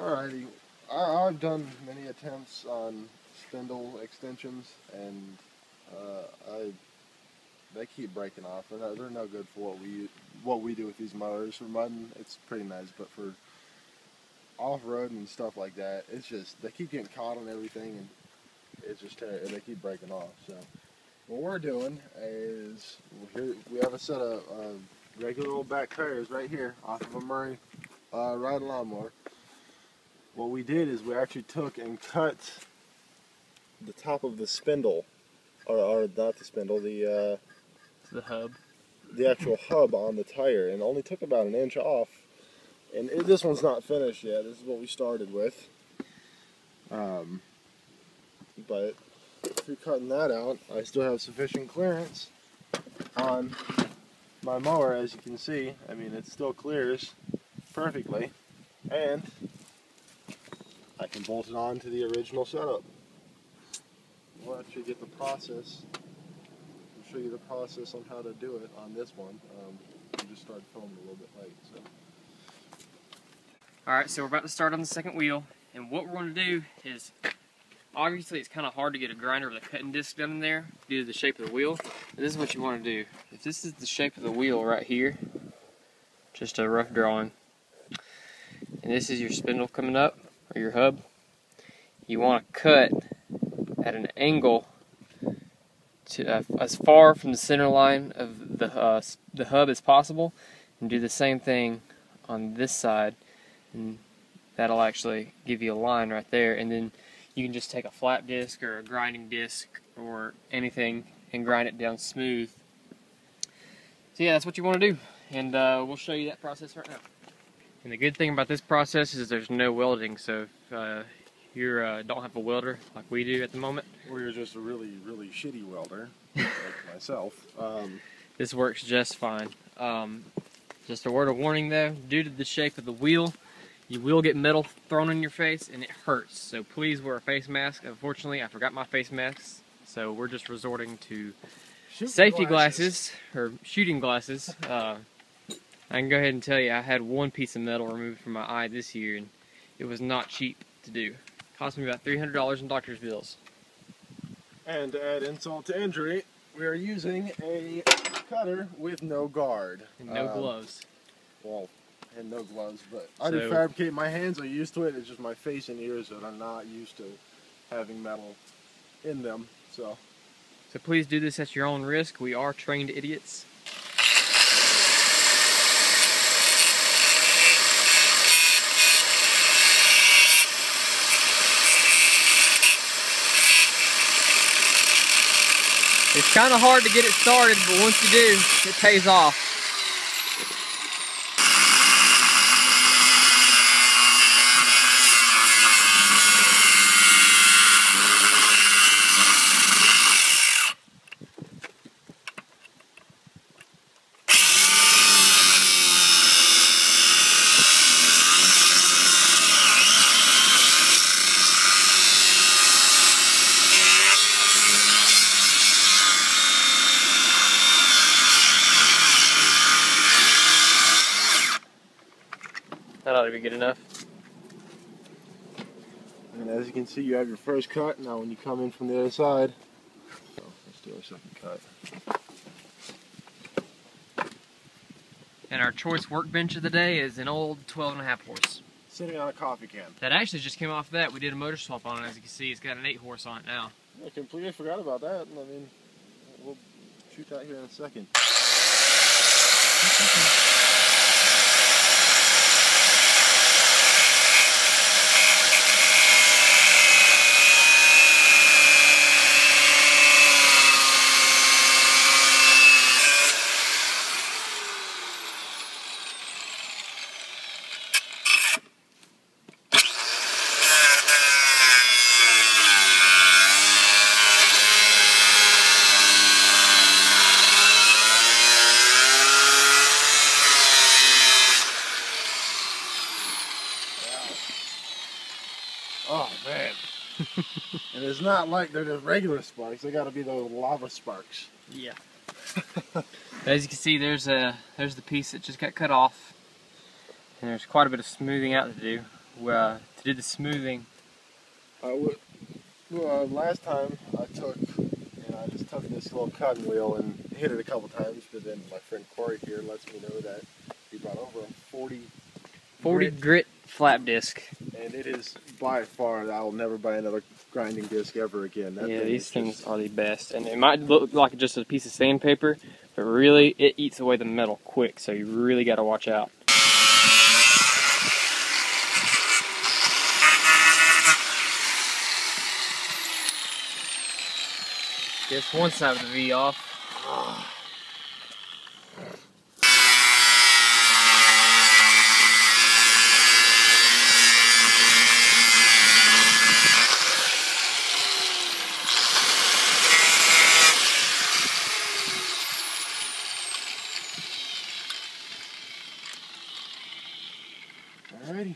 variety. I, I've done many attempts on spindle extensions, and uh, I they keep breaking off. They're no, they're no good for what we what we do with these motors. For mudding, it's pretty nice, but for off road and stuff like that, it's just they keep getting caught on everything, and it's just they keep breaking off. So what we're doing is here we have a set of uh, regular old back tires right here off of a Murray uh, ride lawnmower. What we did is we actually took and cut the top of the spindle, or, or not the spindle, the uh, The hub. the actual hub on the tire, and only took about an inch off. And it, this one's not finished yet. This is what we started with. Um, but through cutting that out, I still have sufficient clearance on my mower, as you can see. I mean, it still clears perfectly, and I can bolt it on to the original setup. We'll actually get the process I'll show you the process on how to do it on this one. Um, I just started filming a little bit late, so. Alright, so we're about to start on the second wheel, and what we're going to do is, obviously it's kind of hard to get a grinder with a cutting disc down in there due to the shape of the wheel. But this is what you want to do. If this is the shape of the wheel right here, just a rough drawing, and this is your spindle coming up, or your hub, you want to cut at an angle to uh, as far from the center line of the uh, the hub as possible, and do the same thing on this side, and that'll actually give you a line right there. And then you can just take a flat disc or a grinding disc or anything and grind it down smooth. So yeah, that's what you want to do, and uh, we'll show you that process right now. And the good thing about this process is there's no welding, so if uh, you uh, don't have a welder like we do at the moment, Or you're just a really, really shitty welder, like myself. Um, This works just fine. Um, just a word of warning though, due to the shape of the wheel, you will get metal thrown in your face and it hurts. So please wear a face mask. Unfortunately, I forgot my face mask, so we're just resorting to shoot safety glasses, or shooting glasses. Uh, I can go ahead and tell you I had one piece of metal removed from my eye this year and it was not cheap to do. cost me about $300 in doctor's bills. And to add insult to injury, we are using a cutter with no guard. And no Um, gloves. Well, and no gloves, but I do So- fabricate. My hands are used to it. It's just my face and ears that are not used to having metal in them. So. So please do this at your own risk. We are trained idiots. It's kind of hard to get it started, but once you do, it pays off. That ought to be good enough. And as you can see, you have your first cut. Now, when you come in from the other side, so let's do our second cut. And our choice workbench of the day is an old 12 and a half horse. Sitting on a coffee can. That actually just came off that. We did a motor swap on it. As you can see, it's got an 8 horse on it now. I completely forgot about that. I mean, we'll shoot that here in a second. Oh man. and it's not like they're just regular sparks. They got to be those lava sparks. Yeah. As you can see, there's a there's the piece that just got cut off, and there's quite a bit of smoothing out to do. uh, to do the smoothing? I would. Well, uh, last time I took, and I just took this little cutting wheel and hit it a couple times, but then my friend Corey here lets me know that he brought over a 40, 40 Grit. grit flap disc. and it is by far. I will never buy another grinding disc ever again. That yeah, these things just- are the best. And it might look like just a piece of sandpaper, but really it eats away the metal quick, so you really got to watch out. Gets one side of the V off. Alrighty.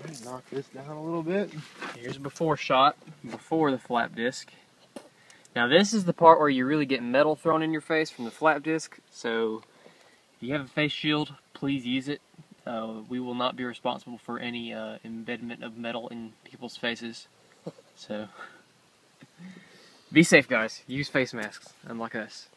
Alright, knock this down a little bit. Here's a before shot, before the flap disc. Now this is the part where you really get metal thrown in your face from the flap disc, so if you have a face shield, please use it. Uh, we will not be responsible for any uh, embedment of metal in people's faces. So be safe guys, use face masks, unlike us.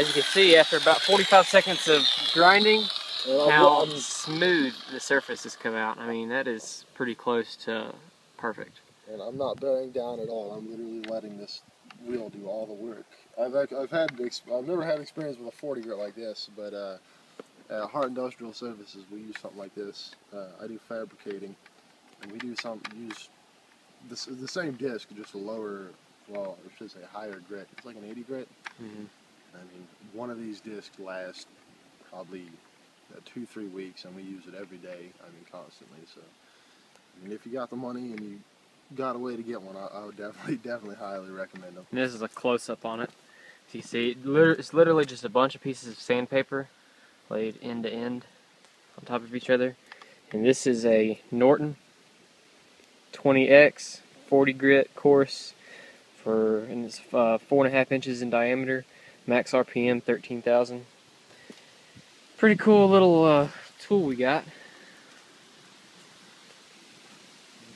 As you can see, after about 45 seconds of grinding, how smooth the surface has come out. I mean, that is pretty close to perfect. and I'm not bearing down at all. I'm literally letting this wheel do all the work. I've I've had I've never had experience with a 40 grit like this, but uh, at Hart Industrial Services we use something like this. Uh, I do fabricating, and we do some use this the same disc, just a lower, well, I should say higher grit. It's like an 80 grit. Mhm. I mean, one of these discs lasts probably uh, two, three weeks, and we use it every day. I mean, constantly. So, I mean, if you got the money and you got a way to get one, I, I would definitely, definitely highly recommend them. And this is a close up on it. So you see, it's literally just a bunch of pieces of sandpaper laid end to end on top of each other. And this is a Norton 20X 40 grit coarse for, and it's uh, four and a half inches in diameter, max RPM 13,000. Pretty cool little uh, tool we got.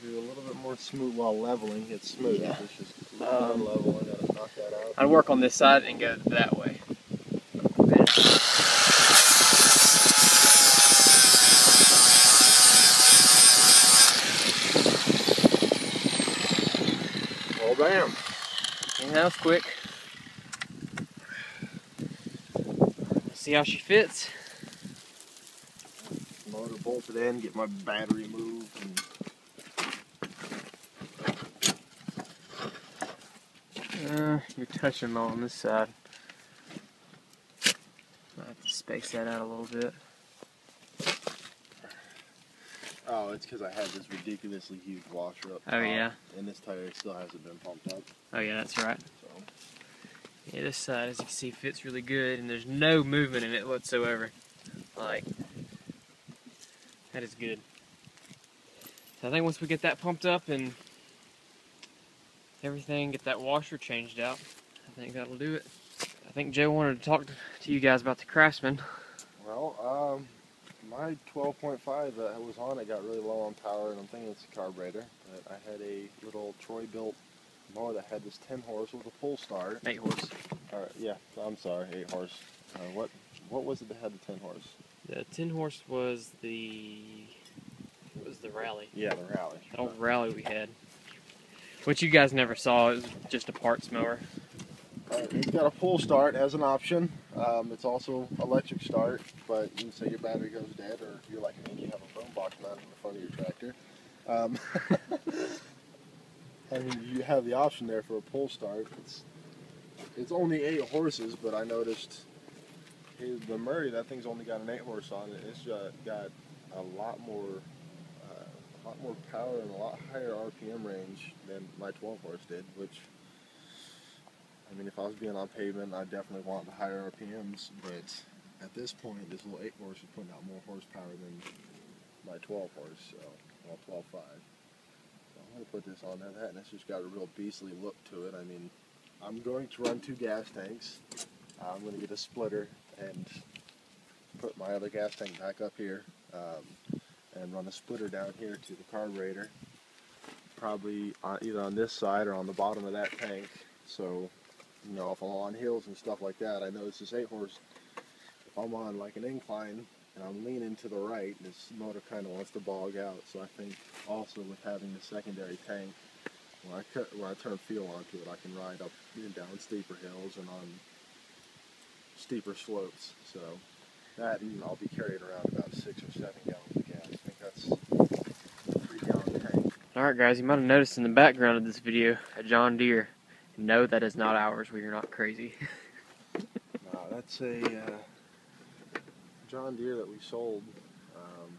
Do a little bit more smooth while leveling. It's smooth. Yeah. It's just Um, unlevel. I gotta knock that out. I'd work on this side and go that way. Oh, bam! And that was quick. See how she fits. Motor bolted in. Get my battery moved. And Uh, you're touching them on this side. I have to space that out a little bit. oh, it's because I had this ridiculously huge washer up. Oh, top, yeah. And this tire still hasn't been pumped up. Oh yeah, that's right. Yeah, this side, as you can see, fits really good, and there's no movement in it whatsoever. Like, that is good. So I think once we get that pumped up and everything, get that washer changed out, I think that'll do it. I think Joe wanted to talk to you guys about the Craftsman. Well, um, my 12.5 that was on it got really low on power, and I'm thinking it's a carburetor. But I had a little Troy-Bilt mower that had this 10 horse with a full start. Eight horse. Or, yeah, I'm sorry, 8 horse. Uh, what what was it that had the 10 horse? The 10 horse was the. It was the rally. Yeah, the Rally. The old rally we had. Which you guys never saw, it was just a parts mower. Uh, it's got a pull start as an option. Um, it's also electric start, but you can say your battery goes dead, or if you're like me, you have a phone box mounted in the front of your tractor. Um, I mean, you have the option there for a pull start. It's it's only eight horses, but I noticed his, the Murray that thing's only got an eight horse on it. It's got, got a lot more uh, a lot more power and a lot higher RPM range than my 12 horse did, which I mean, if I was being on pavement, I definitely want the higher RPMs, but at this point, this little 8 horse is putting out more horsepower than my 12 horse, so, well, 12.5. So I'm going to put this on that, and it's just got a real beastly look to it. I mean, I'm going to run two gas tanks. I'm going to get a splitter and put my other gas tank back up here um, and run a splitter down here to the carburetor. Probably on, either on this side or on the bottom of that tank. So, you know, if I'm on hills and stuff like that, I know this is 8 horse. If I'm on like an incline and I'm leaning to the right, and this motor kind of wants to bog out. So I think also with having the secondary tank, when I cut, when I turn fuel onto it, I can ride up and down steeper hills and on steeper slopes. So that and I'll be carrying around about six or seven gallons of gas. I think that's a three gallon tank. Alright guys, you might have noticed in the background of this video a John Deere. No, that is not ours. We are not crazy. No, that's a uh, John Deere that we sold um,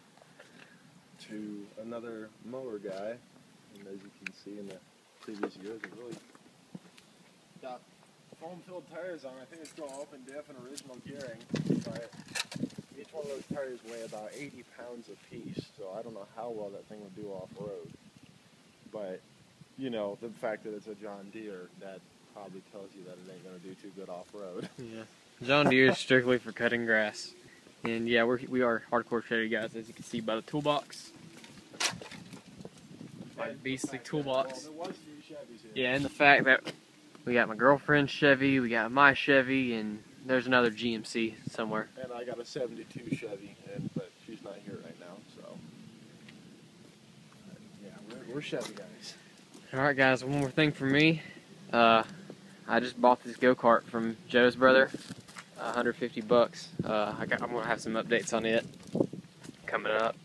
to another mower guy. And as you can see in the previous years, it really got foam-filled tires on. I think it's still open diff and original gearing. But each one of those tires weigh about 80 pounds a piece, so I don't know how well that thing would do off-road. But, you know, the fact that it's a John Deere, that probably tells you that it ain't going to do too good off-road. Yeah. John Deere is strictly for cutting grass. And yeah, we're, we are hardcore shredded guys, as you can see by the toolbox. By the beastly toolbox. Well, there was three Chevys here. Yeah, and the fact that we got my girlfriend's Chevy, we got my Chevy, and there's another GMC somewhere. And I got a 72 Chevy, and but she's not here right now, so. Yeah, we're, we're Chevy guys. Alright guys, one more thing for me. Uh, I just bought this go-kart from Joe's brother. 150 bucks. Uh, I got, I'm gonna have some updates on it coming up.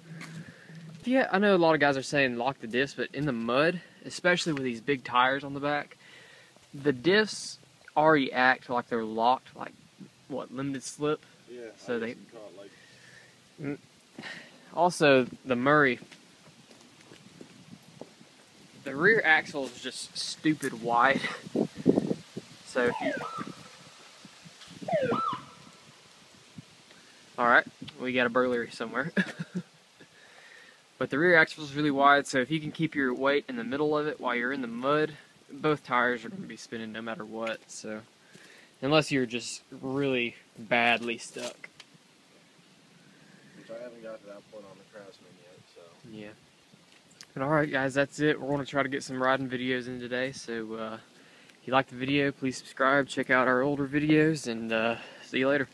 Yeah, I know a lot of guys are saying lock the diffs, but in the mud, especially with these big tires on the back, the diffs already act like they're locked, like what limited slip. Yeah. So I they- call it like Also, the Murray, the rear axle is just stupid wide. So if you, all right, we got a burglary somewhere. but the rear axle is really wide, so if you can keep your weight in the middle of it while you're in the mud, both tires are going to be spinning no matter what. So unless you're just really badly stuck. which I haven't got to that point on the Craftsman yet, so. Yeah. But alright guys, that's it. We're going to try to get some riding videos in today. So uh, if you like the video, please subscribe, check out our older videos, and uh, see you later.